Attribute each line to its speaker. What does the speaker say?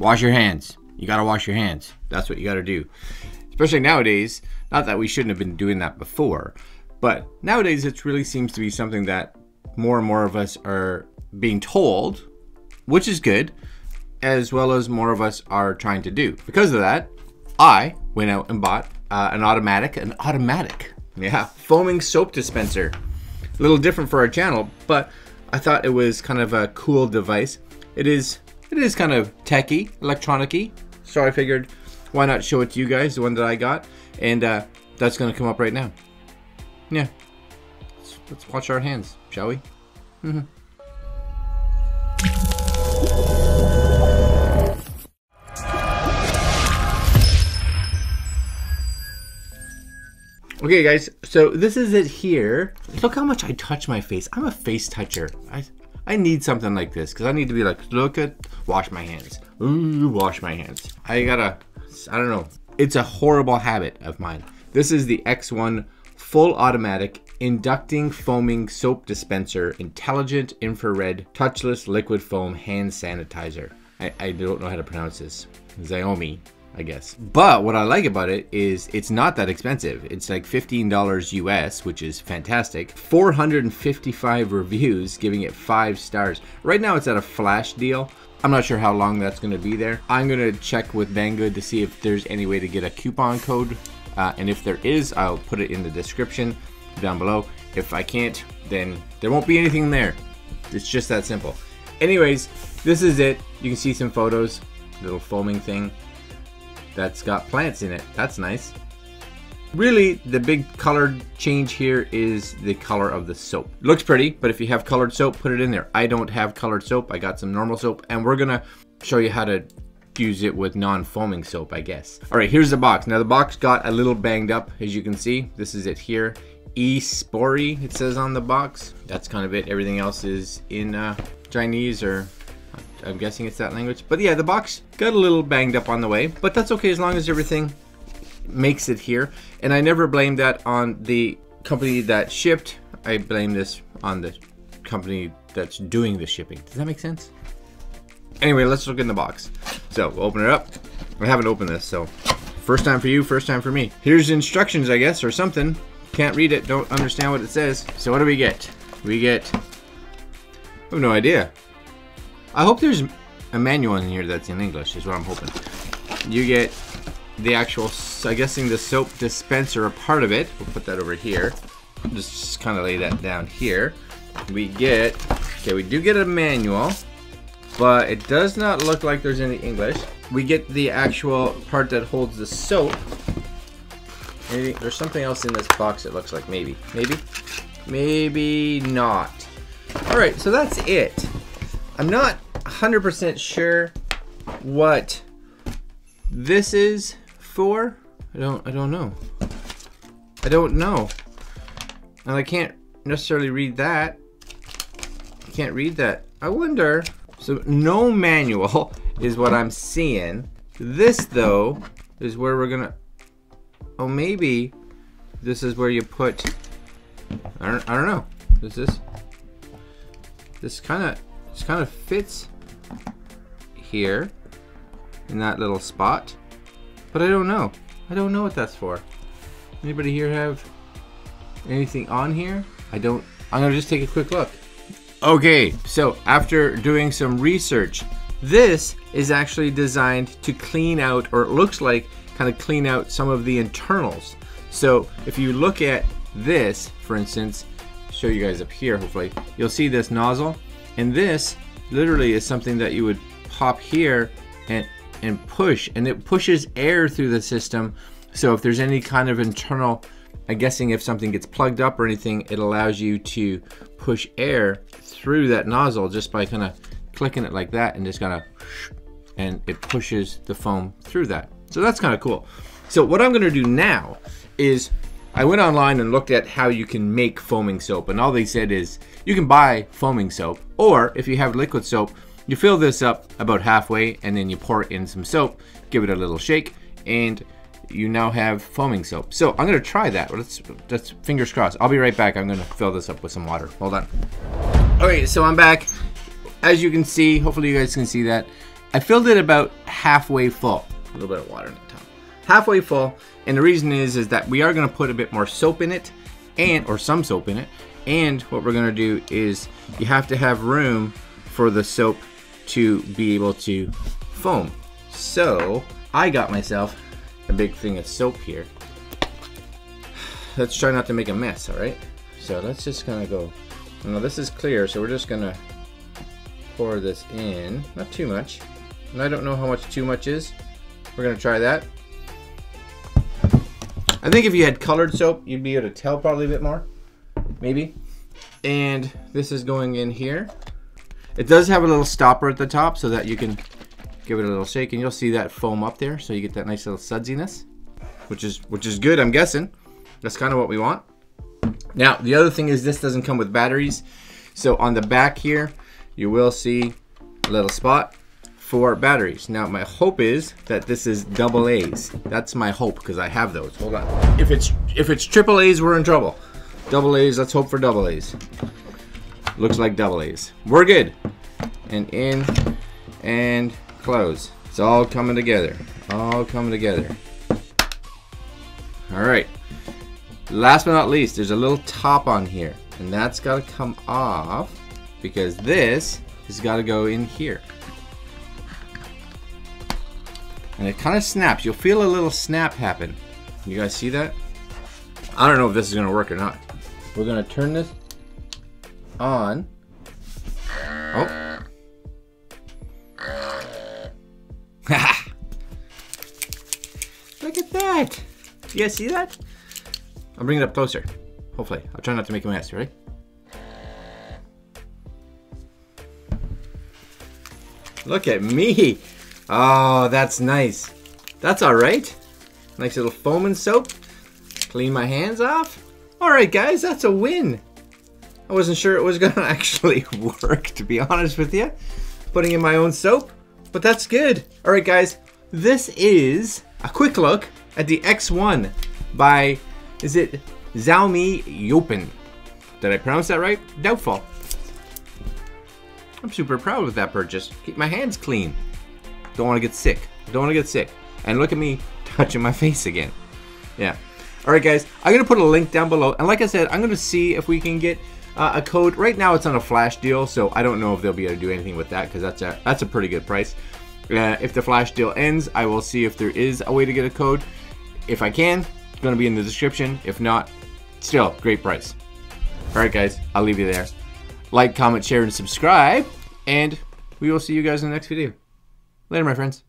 Speaker 1: wash your hands. You gotta wash your hands. That's what you gotta do. Especially nowadays, not that we shouldn't have been doing that before, but nowadays it really seems to be something that more and more of us are being told, which is good, as well as more of us are trying to do. Because of that, I went out and bought uh, an automatic, an automatic, yeah, foaming soap dispenser. A little different for our channel, but I thought it was kind of a cool device. It is, it is kind of techy, electronicy. So I figured, why not show it to you guys, the one that I got, and uh, that's gonna come up right now. Yeah, let's, let's wash our hands, shall we? Mm-hmm. Okay, guys, so this is it here. Look how much I touch my face. I'm a face toucher. I, I need something like this because I need to be like, look at, wash my hands. Ooh, wash my hands. I gotta, I don't know. It's a horrible habit of mine. This is the X1 full automatic inducting foaming soap dispenser intelligent infrared touchless liquid foam hand sanitizer. I, I don't know how to pronounce this. Xiaomi I guess. But what I like about it is it's not that expensive. It's like $15 US, which is fantastic. 455 reviews, giving it five stars. Right now it's at a flash deal. I'm not sure how long that's going to be there. I'm going to check with Banggood to see if there's any way to get a coupon code. Uh, and if there is, I'll put it in the description down below. If I can't, then there won't be anything there. It's just that simple. Anyways, this is it. You can see some photos, little foaming thing that's got plants in it. That's nice. Really, the big color change here is the color of the soap. Looks pretty, but if you have colored soap, put it in there. I don't have colored soap. I got some normal soap, and we're gonna show you how to use it with non-foaming soap, I guess. All right, here's the box. Now the box got a little banged up, as you can see. This is it here. E-Spory, it says on the box. That's kind of it. Everything else is in uh, Chinese or I'm guessing it's that language. But yeah, the box got a little banged up on the way, but that's okay as long as everything makes it here. And I never blame that on the company that shipped. I blame this on the company that's doing the shipping. Does that make sense? Anyway, let's look in the box. So we'll open it up. I haven't opened this, so first time for you, first time for me. Here's instructions, I guess, or something. Can't read it, don't understand what it says. So what do we get? We get, I have no idea. I hope there's a manual in here that's in English, is what I'm hoping. You get the actual, I'm guessing the soap dispenser, a part of it. We'll put that over here. Just kind of lay that down here. We get, okay, we do get a manual, but it does not look like there's any English. We get the actual part that holds the soap. Maybe there's something else in this box it looks like, maybe. Maybe? Maybe not. Alright, so that's it. I'm not 100% sure what this is for. I don't I don't know. I don't know. And I can't necessarily read that. I can't read that. I wonder. So no manual is what I'm seeing. This though is where we're gonna Oh maybe this is where you put I don't I don't know. This is this this kinda kind of fits here in that little spot. But I don't know. I don't know what that's for. Anybody here have anything on here? I don't. I'm going to just take a quick look. Okay, so after doing some research, this is actually designed to clean out, or it looks like kind of clean out some of the internals. So if you look at this, for instance, show you guys up here, hopefully, you'll see this nozzle. And this literally is something that you would pop here and, and push, and it pushes air through the system. So if there's any kind of internal, I'm guessing if something gets plugged up or anything, it allows you to push air through that nozzle just by kind of clicking it like that and just kind of, and it pushes the foam through that. So that's kind of cool. So what I'm gonna do now is I went online and looked at how you can make foaming soap, and all they said is you can buy foaming soap, or if you have liquid soap, you fill this up about halfway and then you pour in some soap, give it a little shake, and you now have foaming soap. So I'm gonna try that. Let's, let's fingers crossed. I'll be right back. I'm gonna fill this up with some water. Hold on. All right, so I'm back. As you can see, hopefully you guys can see that. I filled it about halfway full. A little bit of water in the top. Halfway full, and the reason is is that we are gonna put a bit more soap in it, and or some soap in it, and what we're gonna do is you have to have room for the soap to be able to foam. So I got myself a big thing of soap here. Let's try not to make a mess, all right? So let's just kind of go. Now this is clear, so we're just gonna pour this in. Not too much. And I don't know how much too much is. We're gonna try that. I think if you had colored soap, you'd be able to tell probably a bit more. Maybe. And this is going in here. It does have a little stopper at the top so that you can give it a little shake and you'll see that foam up there so you get that nice little sudsiness which is which is good I'm guessing that's kind of what we want now the other thing is this doesn't come with batteries so on the back here you will see a little spot for batteries now my hope is that this is double A's that's my hope because I have those hold on if it's if it's triple A's we're in trouble double A's let's hope for double A's looks like double A's we're good and in and close. It's all coming together. All coming together. All right. Last but not least, there's a little top on here. And that's got to come off because this has got to go in here. And it kind of snaps. You'll feel a little snap happen. You guys see that? I don't know if this is to work or not. We're to turn this on. Oh. Look at that. You guys see that? I'll bring it up closer. Hopefully. I'll try not to make a mess, right? Look at me. Oh, that's nice. That's all right. Nice little foam and soap. Clean my hands off. All right, guys, that's a win. I wasn't sure it was gonna actually work, to be honest with you. Putting in my own soap. But that's good. All right, guys, this is a quick look at the X1 by, is it Xiaomi Youpin? Did I pronounce that right? Doubtful. I'm super proud of that purchase. Keep my hands clean. Don't want to get sick. Don't want to get sick. And look at me touching my face again. Yeah. All right, guys. I'm going to put a link down below. And like I said, I'm going to see if we can get uh, a code. Right now it's on a flash deal, so I don't know if they'll be able to do anything with that because that's a, that's a pretty good price. Uh, if the flash deal ends, I will see if there is a way to get a code. If I can, it's going to be in the description. If not, still, great price. Alright guys, I'll leave you there. Like, comment, share, and subscribe. And we will see you guys in the next video. Later, my friends.